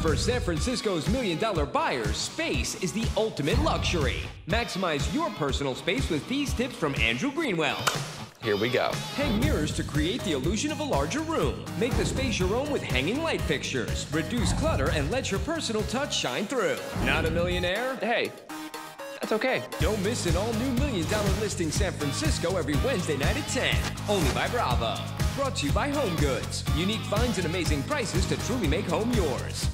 For San Francisco's million dollar buyers, space is the ultimate luxury. Maximize your personal space with these tips from Andrew Greenwell. Here we go. Hang mirrors to create the illusion of a larger room. Make the space your own with hanging light fixtures. Reduce clutter and let your personal touch shine through. Not a millionaire? Hey, that's okay. Don't miss an all new million dollar listing San Francisco every Wednesday night at 10. Only by Bravo. Brought to you by Home Goods. Unique finds and amazing prices to truly make home yours.